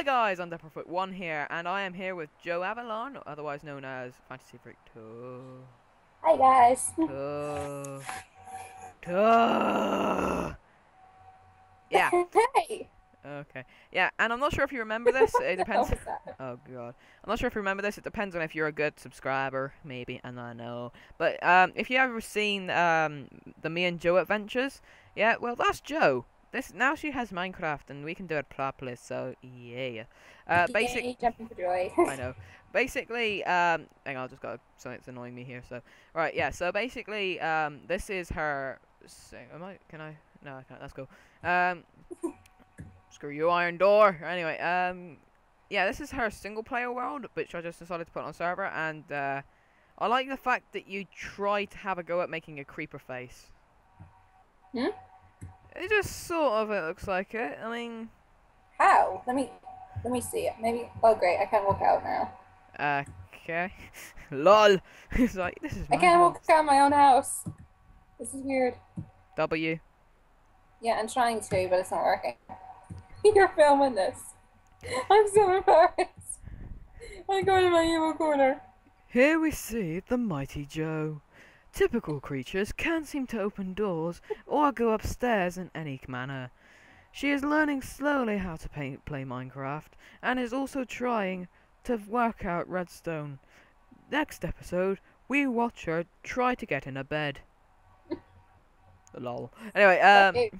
Hi guys, I'm Undead Prophet 1 here, and I am here with Jo Avalon, otherwise known as Fantasy Freak 2. Hi guys. 2. 2. Yeah, hey. okay. Yeah, and I'm not sure if you remember this, it depends. What was that? Oh god. I'm not sure if you remember this, it depends on if you're a good subscriber, maybe, and I know. But um if you ever seen um the Me and Jo adventures, yeah, well that's Jo. This now she has Minecraft and we can do it properly, so yeah. Uh basic Yay, jumping for joy. I know. Basically, um, hang on, I just got something that's annoying me here. So, right, yeah. So basically, um, this is her. Sing- am I? Can I? No, I can't. That's cool. Um, screw you, Iron Door. Anyway, um, yeah, this is her single player world, which I just decided to put on server, and uh, I like the fact that you try to have a go at making a creeper face. Hmm? It just sort of it looks like it. I mean, How? Let me let me see it. Maybe. Oh great, I can't walk out now. okay. Lol. it's like this is I can't house. walk out my own house. This is weird. W. Yeah, I'm trying to, but it's not working. You're filming this. I'm so embarrassed. I'm going to my evil corner. Here we see the mighty Jo. Typical creatures can't seem to open doors or go upstairs in any manner. She is learning slowly how to pay, play Minecraft and is also trying to work out redstone. Next episode, we watch her try to get in a bed. Lol. Anyway, um, okay,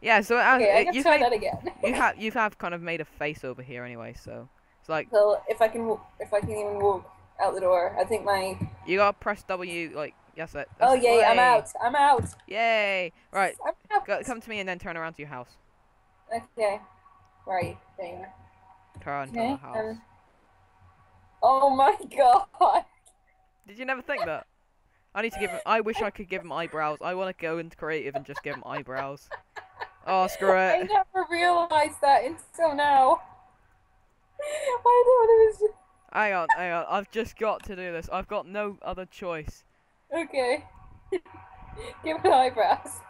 yeah. So as, okay, I uh, can try made, that again. you have you have kind of made a face over here anyway. So it's like So if I can, if I can even walk out the door, I think my. you gotta press W. Like yes, that. Oh yay! I'm out. I'm out. Yay! Right, I'm out. go, come to me and then turn around to your house. Okay. Right. There. Turn to Okay. the house. Um, oh my god. Did you never think that? I need to give him. I wish I could give him eyebrows. I want to go into creative and just give him eyebrows. Oh, screw it. I never realized that until now. I thought it was Hang on, hang on. I've just got to do this. I've got no other choice. Okay. Give it eyebrows.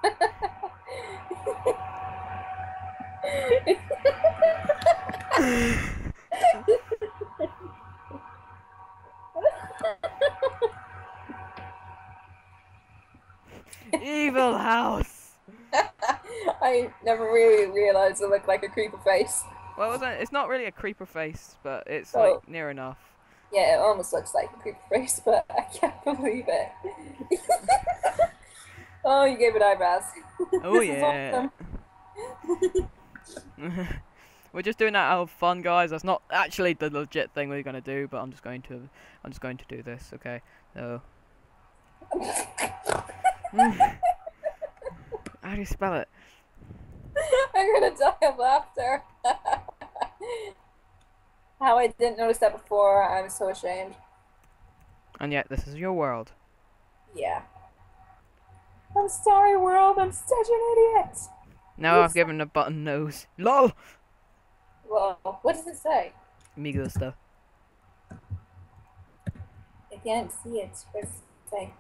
Evil house. I never really realized it looked like a creeper face. Well, it's, it's not really a creeper face, but it's Oh. like near enough. Yeah, it almost looks like a creeper face, but I can't believe it. oh, you gave it eyebrows. Oh yeah. we're just doing that out of fun, guys. That's not actually the legit thing we're gonna do, but I'm just going to, I'm just going to do this. Okay. So. How do you spell it? I'm gonna die of laughter. How I didn't notice that before, I'm so ashamed. And yet, this is your world. Yeah. I'm sorry, world, I'm such an idiot. Now You I've given a button nose. LOL! Well, what does it say? Me gusta. I can't see it. What does it say?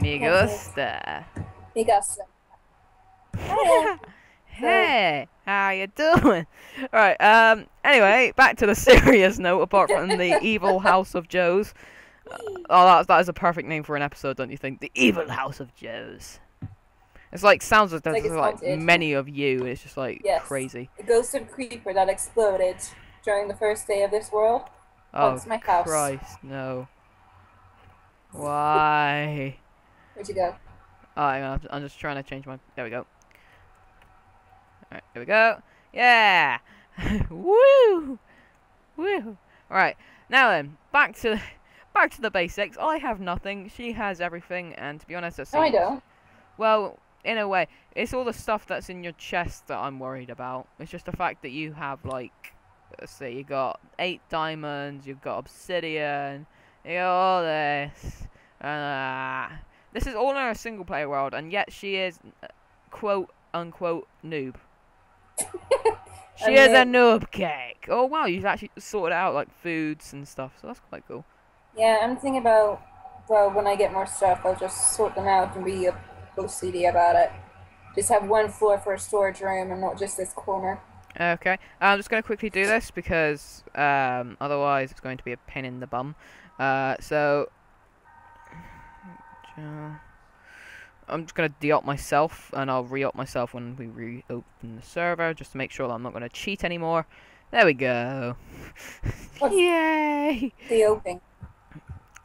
Me gusta. Me gusta. Hiya. Hey, how you doing? Alright, um, anyway, back to the serious note, apart from the evil house of Jo's. Uh, oh, that, that is a perfect name for an episode, don't you think? The evil house of Jo's. It's like, sounds like there's Like like many of you, it's just like Yes. crazy. The ghost of creeper that exploded during the first day of this world. Oh, my house. Christ, no. Why? Where'd you go? Oh, I'm just trying to change my. There we go. Alright, here we go. Yeah! Woo! Woo! Alright, now then, back to back to the basics. I have nothing, she has everything, and to be honest, that's No, I don't. Well, in a way, it's all the stuff that's in your chest that I'm worried about. It's just the fact that you have, like, let's see, you got eight diamonds, you've got obsidian, you got all this. Uh, this is all in a single player world, and yet she is, uh, quote unquote, noob. She I is a noob cake. Oh wow, you've actually sorted out like foods and stuff, so that's quite cool. Yeah, I'm thinking about, well, when I get more stuff, I'll just sort them out and be a OCD about it. just have one floor for a storage room and not just this corner. Okay, I'm just going to quickly do this because um, otherwise it's going to be a pin in the bum. Uh, so, I'm just going to de-op myself and I'll re-op myself when we reopen the server just to make sure that I'm not going to cheat anymore. There we go. Yay! De-oping.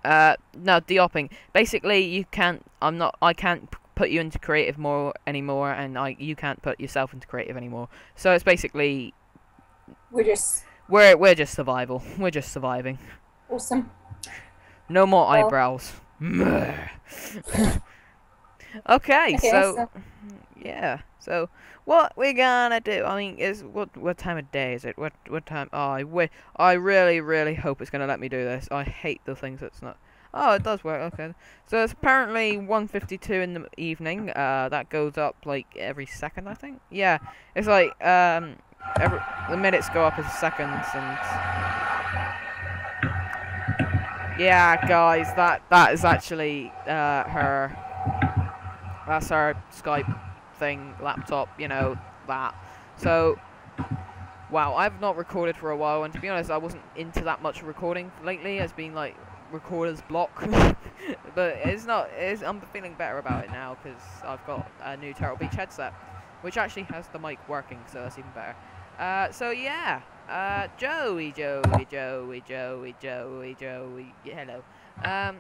Uh, no, de-opping. Basically, you can't. I'm not. I can't put you into creative more anymore, and I you can't put yourself into creative anymore. So it's basically we're just we're we're just survival. We're just surviving. Awesome. No more well. eyebrows. okay, okay, so, so yeah. So what we gonna do? I mean, is what what time of day is it? What what time? Oh, I wait. I really really hope it's gonna let me do this. I hate the things that's not. Oh, it does work. Okay. So it's apparently 1:52 in the evening. Uh, that goes up like every second, I think. Yeah, it's like um, every the minutes go up as seconds, and yeah, guys, that that is actually uh her. That's our Skype thing, laptop. You know that. So. Wow, I've not recorded for a while, and to be honest, I wasn't into that much recording lately. It's been like recorder's block. but it's not. It's, I'm feeling better about it now because I've got a new Turtle Beach headset, which actually has the mic working, so that's even better. Uh, so yeah, uh, Joey, Joey, Joey, Joey, Joey, Joey. hello. Um,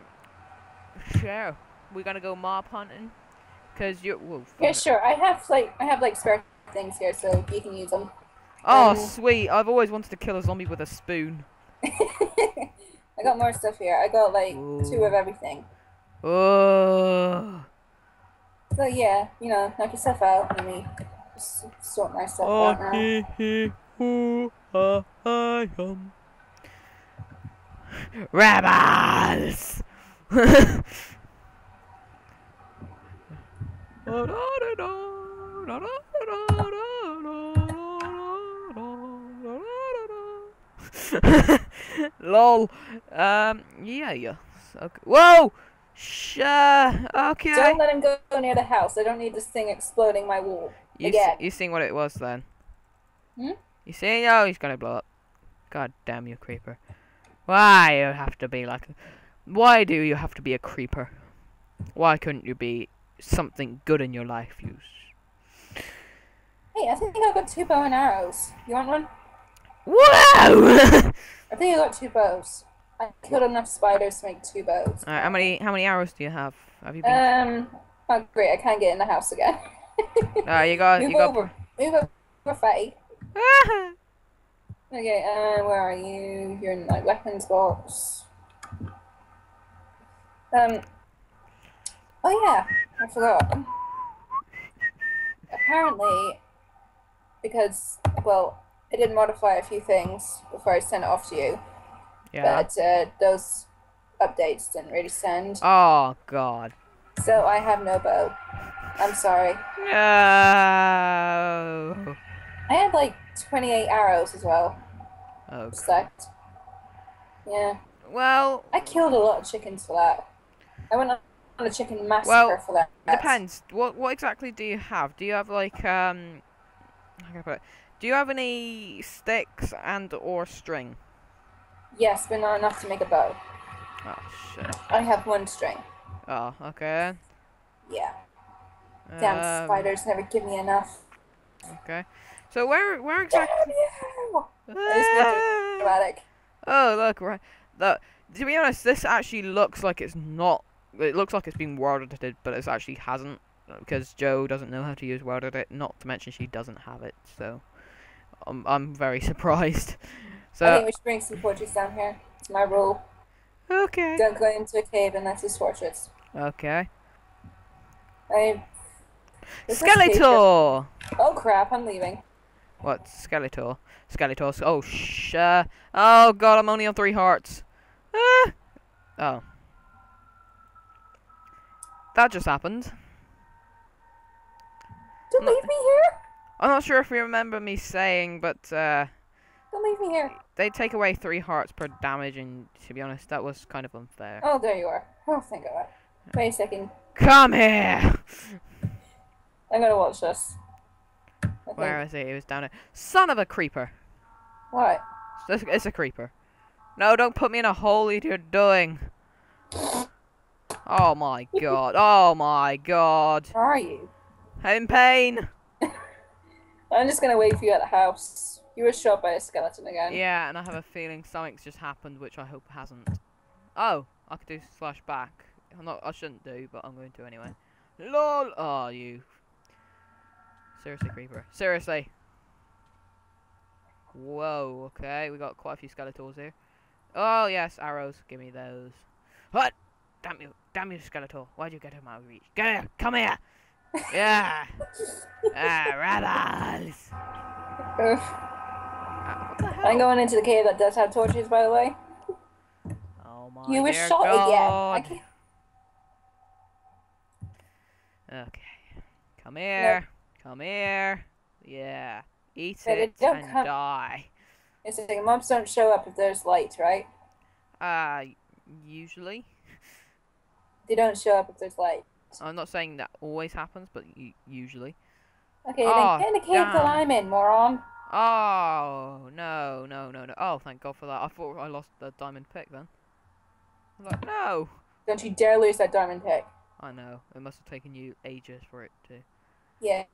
sure. We're gonna go mob hunting, cause you're. Whoa, yeah, sure. I have like I have like spare things here, so you can use them. Oh, um, sweet! I've always wanted to kill a zombie with a spoon. I got more stuff here. I got like Ooh. two of everything. Oh. So yeah, you know, knock yourself out. Let me just sort myself oh, out now. He, he, ooh, uh, I am. Rebels! Lol. Um, yeah, yeah. Okay. Whoa! Sh okay. Don't let him go near the house. I don't need this thing exploding my wall. You again. you seen what it was then? Hmm? You see? Oh, he's gonna blow up. God damn you, creeper. Why you have to be like... Why do you have to be a creeper? Why couldn't you be something good in your life, you... Hey, I think I've got two bow and arrows. You want one? Whoa! I think I got two bows. I killed enough spiders to make two bows. Alright, how many how many arrows do you have? Have you been? Um, oh great, I can't get in the house again. Uh, you got move you over. got. Move over, Fatty. okay, uh, where are you? You're in my weapons box. Um. Oh yeah, I forgot. Apparently, because well, I did modify a few things before I sent it off to you. Yeah. But uh, those updates didn't really send. Oh God. So I have no bow. I'm sorry. No. I had like 28 arrows as well. Oh. Stacked. Yeah. Well. I killed a lot of chickens for that. I went on a chicken massacre well, for that. Depends. What what exactly do you have? Do you have like um? How can I put it? Do you have any sticks and or string? Yes, but not enough to make a bow. Oh shit. I have one string. Oh, okay. Yeah. Damn um, spiders never give me enough. Okay. So where where exactly? dramatic. Oh look, right. The, to be honest, this actually looks like it's not. It looks like it's been WorldEdited, but it actually hasn't because Jo doesn't know how to use WorldEdit. Not to mention she doesn't have it, so. I'm, I'm very surprised. So I think we should bring some torches down here. It's my rule. Okay. Don't go into a cave unless it's torches. Okay. I. Skeletor! Oh crap! I'm leaving. What Skeletor? Skeletor. Oh sh. Uh, oh god! I'm only on three hearts. Ah. Oh. That just happened. Don't leave me here. I'm not sure if you remember me saying, but uh, don't leave me here. They take away three hearts per damage, and to be honest, that was kind of unfair. Oh, there you are. Oh, thank God. Wait a second. Come here. I'm gonna watch this. Where is he? He was down there. Son of a creeper. What? It's, it's a creeper. No, don't put me in a hole you're doing. Oh my god. Oh my god. Where are you? I'm in pain. I'm just gonna wait for you at the house. You were shot by a skeleton again. Yeah, and I have a feeling something's just happened, which I hope hasn't. Oh, I could do slash back. I'm not. I shouldn't do, but I'm going to anyway. LOL. Oh, you. Seriously, creeper. Seriously. Whoa. Okay, we got quite a few skeletons here. Oh yes, arrows. Give me those. What? Damn you! Damn you, skeleton! Why'd you get him out of reach? Get here! Come here! yeah. ah, rebels. Uh, I'm going into the cave that does have torches, by the way. Oh my You were shot God. again. Okay. Come here. Come here. Yeah. Eat But it it don't and come- die. It's like mobs don't show up if there's light, right? Uh, usually. They don't show up if there's light. I'm not saying that always happens, but usually. Okay, Oh, then get in the cave that. I'm in, moron. Oh, no, no, no, no. Oh, thank God for that. I thought I lost the diamond pick then. I was like, no. Don't you dare lose that diamond pick. I know. It must have taken you ages for it to. Yeah.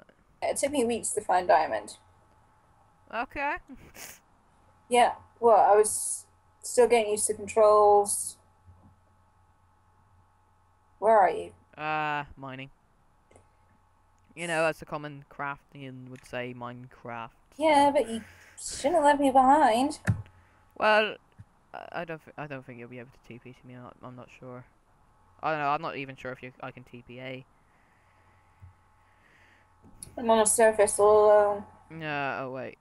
It took me weeks to find diamond. Okay. Yeah, well, I was still getting used to controls. Where are you? Uh, mining. You know, as a common craftian would say, Minecraft. Yeah, but you shouldn't have left me behind. Well, I- don't. Th- I don't think you'll be able to TP to me. I'm not, I'm not sure. I don't know. I'm not even sure if you. I can TPA. I'm on a surface all alone. No. Oh wait.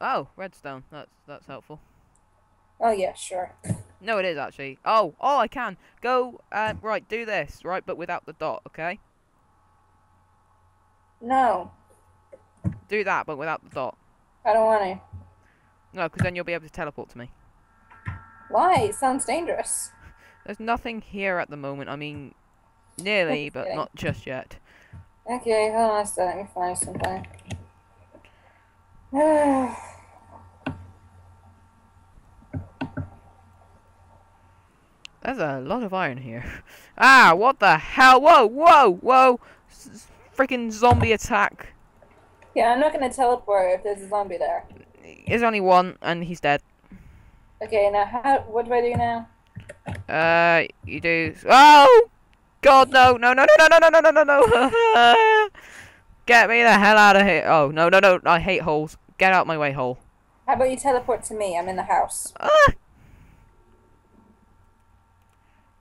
Oh, redstone. That's that's helpful. Oh, yeah, sure. No, it is actually. Oh, oh, I can go. Uh, right, do this. Right, but without the dot. Okay. No, Do that, but without the dot. I don't want to. No, because then you'll be able to teleport to me. Why? It sounds dangerous. There's nothing here at the moment. I mean, nearly, but not just yet. Okay, hold on a second. Let me find something. There's a lot of iron here. Ah, what the hell? Whoa, whoa, whoa! S- freaking zombie attack. yeah, I'm not gonna teleport if there's a zombie there. There's only one, and he's dead. Okay, now how? What do I do now? Uh, you do. Oh! God, no, no, no, no, no, no, no, no, no, no, no! Get me the hell out of here! Oh, no, no, no! I hate holes. Get out my way, hole. How about you teleport to me? I'm in the house. Ah!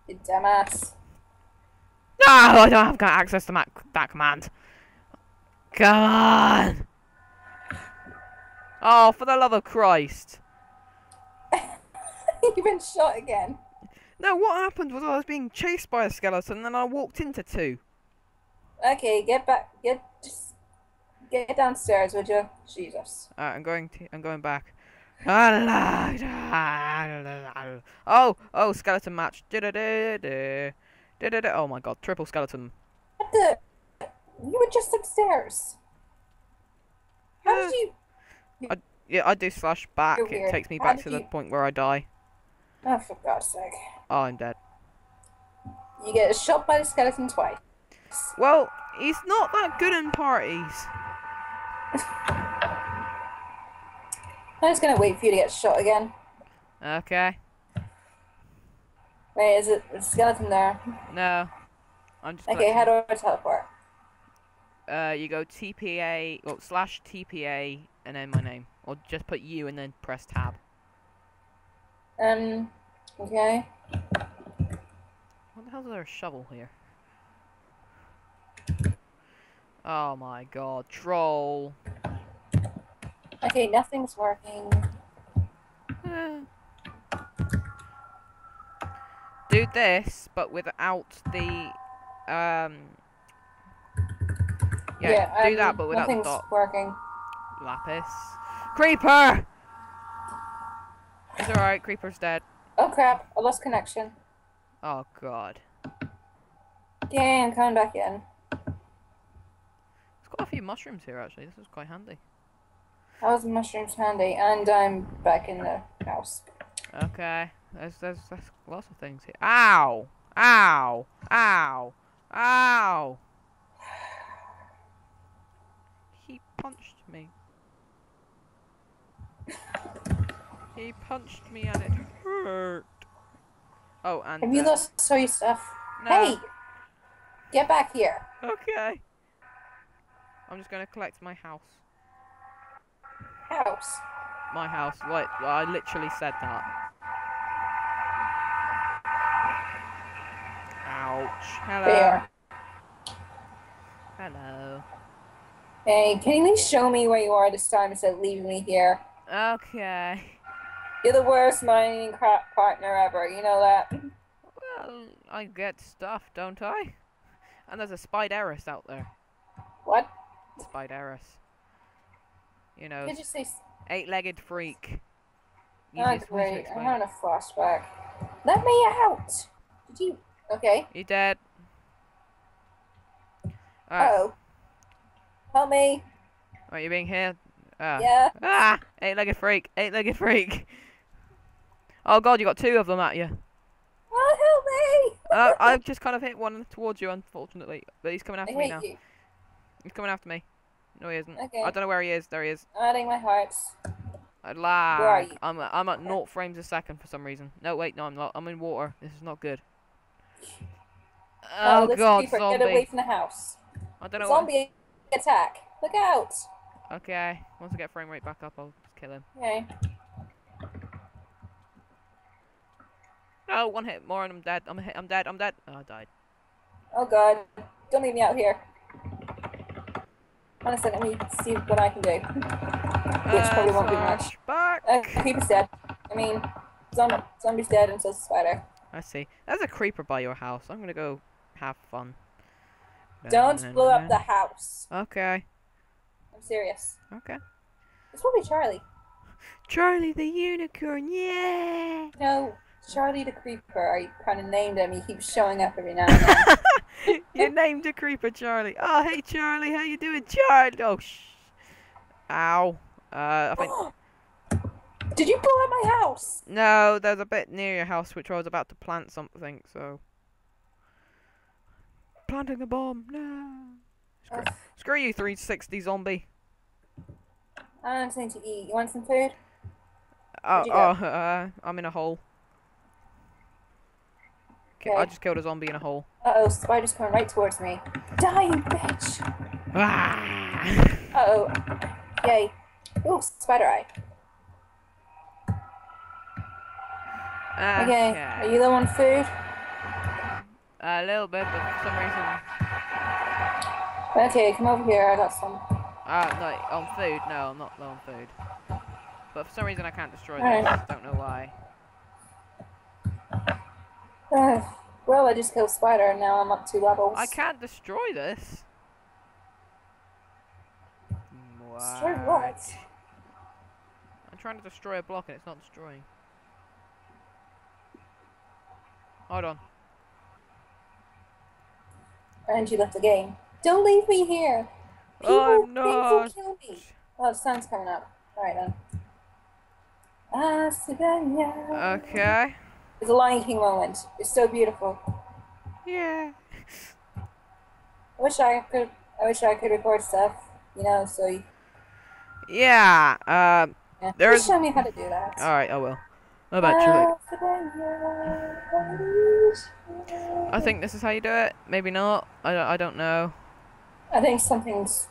You dumbass. No, I don't have access to that, that command. Come on! Oh, for the love of Christ! You've been shot again. No, what happened was I was being chased by a skeleton, and then I walked into two. Okay, get back. Get just get downstairs, would you? Jesus. Uh, I'm going to. I'm going back. Oh, oh, skeleton match. Oh my god, triple skeleton. What the? You were just upstairs. How did you? Yeah, I do slash back. It takes me How back to the point where I die. Oh, for God's sake! Oh, I'm dead. You get shot by the skeleton twice. Well, he's not that good in parties. I'm just gonna wait for you to get shot again. Okay. Wait, is it the skeleton there? No. I'm just. Okay, how do I teleport? Uh, you go TPA, well, slash TPA, and then my name. Or just put you and then press tab. Um. Okay. What the hell is there a shovel here? Oh my god, troll. Okay, nothing's working. Do this, but without the, um... Yeah, do um, that, but without the nothing's dot. working. Lapis. Creeper! It's alright, Creeper's dead. Oh crap! I lost connection. Oh god. Okay, I'm coming back in. There's quite a few mushrooms here actually. This is quite handy. How's mushrooms handy? And I'm back in the house. Okay. There's there's there's lots of things here. Ow! Ow! Ow! Ow! He punched me. he punched me and it hurt. Oh, and Have you uh, lost all your stuff? no. Hey! Get back here. Okay. I'm just gonna collect my house. House. My house. What? Well, I literally said that. Ouch. Hello. There. Hello. Hey, can you at least show me where you are this time instead of leaving me here? Okay. You're the worst mining crap partner ever. You know that. Well, I get stuff, don't I? And there's a Spiderus out there. What? Spiderus. You know, you say? eight-legged freak. Oh, Easiest great. I'm having a flashback. Let me out. Did you? Okay. You dead? Alright. Oh. Help me. Are you being here? Ah. Yeah. Ah! Eight-legged freak. Eight-legged freak. Oh god, you got two of them at you. Oh, help me. Uh, I've just kind of hit one towards you, unfortunately. But he's coming I after me hate now. you. He's coming after me. No, he isn't. Okay. I don't know where he is. There he is. Adding my hearts. I lag. Where are you? I'm at, I'm at naught frames a second for some reason. No, wait, no, I'm not. I'm in water. This is not good. Oh, oh this god, creeper, Get away from the house. I don't know. What... Zombie attack. Look out. Okay, once I get frame rate back up, I'll just kill him. Okay. No, one hit more and I'm dead. I'm hit. I'm dead. I'm dead. Oh, I died. Oh god. Don't leave me out here. Honestly, let me see what I can do. Which probably won't be much. Back. Uh, creeper's dead. I mean, zombie, zombie's dead and so's the spider. I see. There's a creeper by your house. I'm gonna go have fun. Don't blow up the house. Okay. I'm serious. Okay. It's probably Charlie. Charlie the unicorn. Yeah. No, Charlie the creeper. I kind of named him. He keeps showing up every now and then. you named a creeper Charlie. Oh, hey Charlie, how you doing, Charlie? Oh, shh. Ow. Uh, I think Did you blow up my house? no. There's a bit near your house which I was about to plant something. So planting a bomb. No. Screw, screw you, 360 zombie. I don't have something to eat. You want some food? Oh, oh, uh, I'm in a hole. Ki- I just killed a zombie in a hole. Uh oh, spider's coming right towards me. Die, you bitch! Ah! Uh oh. Yay. Ooh, spider eye. Okay. Are you low on food? A little bit, but for some reason, Okay, come over here. I got some. uh, no, on food. No, I'm not low on food. But for some reason, I can't destroy Alright. this. Don't know why. Uh, well, I just killed spider and now I'm up two levels. I can't destroy this. Destroy what? I'm trying to destroy a block and it's not destroying. Hold on. And you left the game. Don't leave me here. People I'm think not. they'll kill me. Oh, the sun's coming up. Alright then. Ah. Okay. It's a Lion King moment. It's so beautiful. Yeah. I wish I could. I wish I could record stuff. You know, so you, Yeah. Um. yeah. There's- Just show me how to do that. All right. I will. Eventually. Ah, Savannah. I think this is how you do it. Maybe not. I don't, I don't know. I think something's.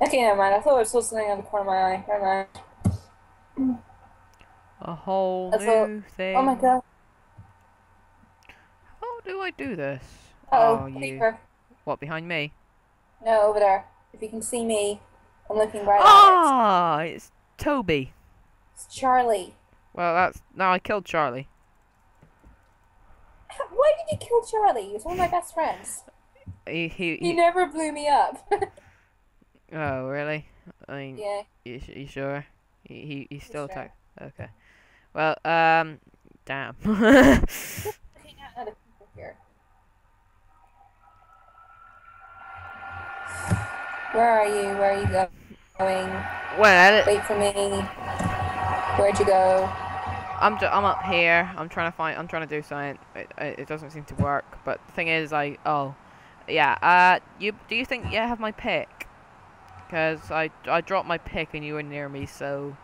Okay, never mind. I thought I saw something on the corner of my eye. Never mind. A whole That's new thing. Oh my god. How do I do this? Uh oh, you. What behind me? No, over there. If you can see me, I'm looking right at Ah, it's Toby. It's Charlie. Well, that's no. I killed Charlie. Why did you kill Charlie? He was one of my best friends. He he. He he never blew me up. oh really? I mean, yeah. you, you sure? He he, he still sure. attacked. Okay. Well, um, damn. Looking at another people here. Where are you? Where are you going? Well, Wait for me. Where'd you go? I'm I'm up here. I'm trying to find. I'm trying to do something. It, it, it doesn't seem to work. But the thing is, I oh, yeah. Uh, you do you think you have my pick? Cause I I dropped my pick and you were near me. So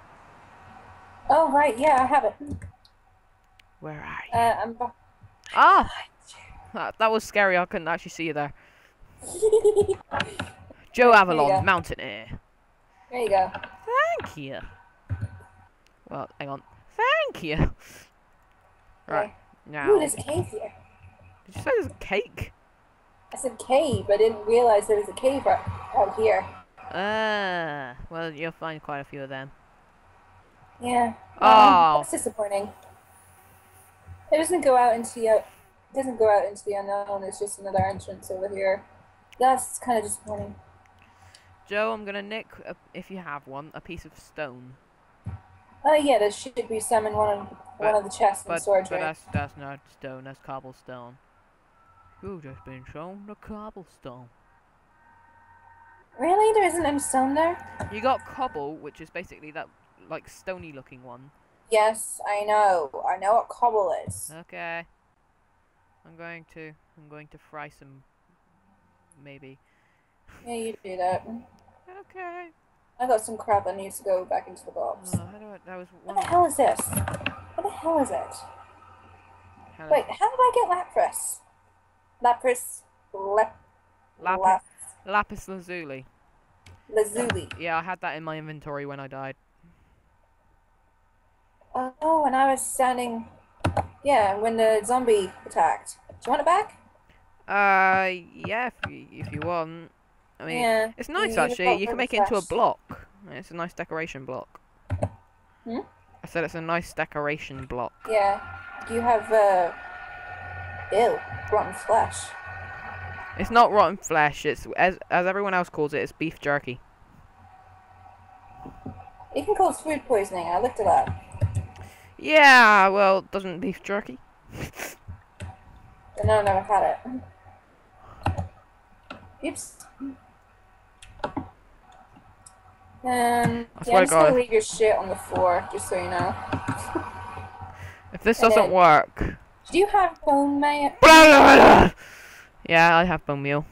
Oh, right. Yeah, I have it. where are you? Uh, I'm behind Ah, that, that was scary. I couldn't actually see you there. Jo you Avalon, go. Mountaineer. there you go. Thank you. Well, hang on. Thank you. Right Okay. now, Ooh, there's a cave here. you say there's a cake? I said cave. I didn't realize there was a cave right out here. Ah, well, you'll find quite a few of them. Yeah. Oh. That's disappointing. It doesn't go out into the it doesn't go out into the unknown. It's just another entrance over here. That's kind of disappointing. Jo, I'm gonna nick, a, if you have one, a piece of stone. Oh yeah, there should be some in one of one But- of the chests in But, storage but room. that's that's not stone. That's cobblestone. You've just been shown the cobblestone. Really? There isn't any stone there? You got cobble, which is basically that like stony looking one. Yes, I know. I know what cobble is. Okay. I'm going to I'm going to fry some maybe. Yeah, you do that. Okay. I got some crap that needs to go back into the box. Oh, how do I, that was What the hell is this? What the hell is it? how Wait, how did I get lapras? Lapras, lep, Lapis, lap, lapis lazuli. lazuli. Yeah, I had that in my inventory when I died. Oh, and I was standing. Yeah, when the zombie attacked. Do you want it back? Uh, yeah, if you, if you want. I mean, yeah. it's nice you actually. You can make it into a block. It's a nice decoration block. Hmm? I said it's a nice decoration block. Yeah. You have, uh. Ew, rotten flesh. It's not rotten flesh. It's as as everyone else calls it. It's beef jerky. It can cause food poisoning. I looked it up. Yeah, well, doesn't beef jerky? No, I've never had it. Oops. Um, I yeah, I'm just gonna leave your shit on the floor, just so you know. If this And doesn't then- work, Did you have bone mayo? yeah, I have bone meal.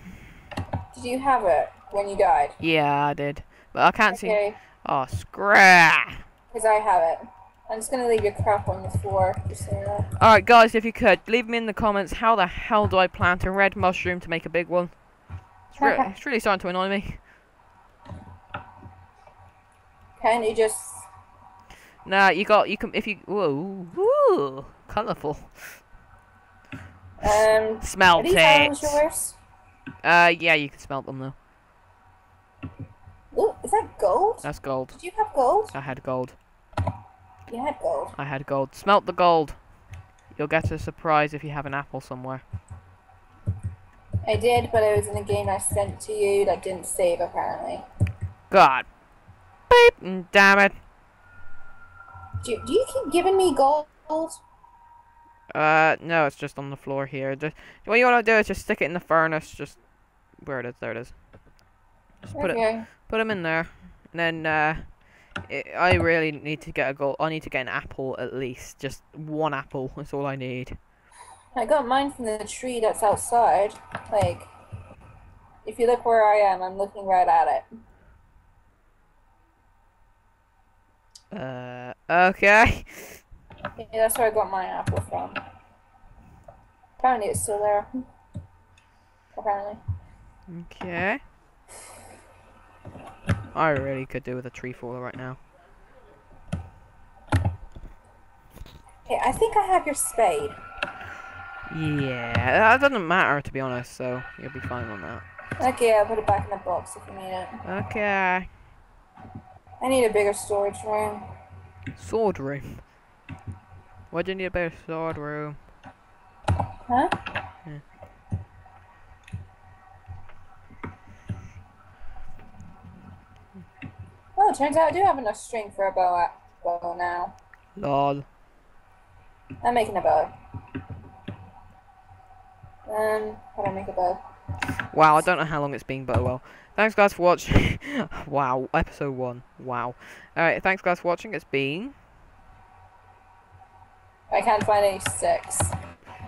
Did you have it when you died? Yeah, I did, but I can't see. Okay, Oh, scrap. because I have it. I'm just gonna leave your crap on the floor, just so you know. Alright, guys, if you could, leave me in the comments how the hell do I plant a red mushroom to make a big one? It's, re- it's really starting to annoy me. Can you just? Nah, you got, you can, if you, whoa, whoa, colourful. Um, Smelt it. Uh, yeah, you can smelt them though. Ooh, is that gold? That's gold. Did you have gold? I had gold. You had gold. I had gold. Smelt the gold. You'll get a surprise if you have an apple somewhere. I did, but it was in a game I sent to you that didn't save apparently. God. Beep. mm, Damn it. Do, do you keep giving me gold? Uh, no, it's just on the floor here. Just, what you want to do is just stick it in the furnace. Just where it is. There it is. Just put it, okay. put them in there, and then uh, i I really need to get a goal. I need to get an apple at least. Just one apple. That's all I need. I got mine from the tree that's outside. Like, if you look where I am, I'm looking right at it. Uh, okay. Yeah, that's where I got my apple from. Apparently it's still there. Apparently. Okay. I really could do with a tree faller right now. Hey, I think I have your spade. Yeah, that doesn't matter to be honest, so you'll be fine on that. Okay, I'll put it back in the box if you need it. Okay. I need a bigger storage room. Sword room. Why do you need a better sword room? Huh? Oh, turns out I do have enough string for a bow, at, bow now. Lol. I'm making a bow. Um, how do I make a bow? Wow, I don't know how long it's been, but oh well. Thanks guys for watching. wow, episode one. Wow. Alright, thanks guys for watching. It's been. I can't find any six.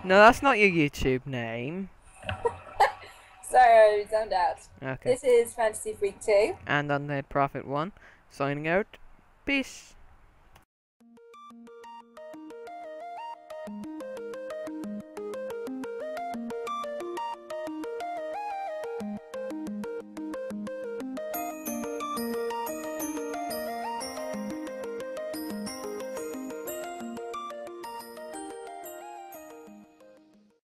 No, that's not your YouTube name. Sorry, I zoned out. Okay. This is Fantasy Freak 2. And Undead Prophet 1. Signing out. Peace.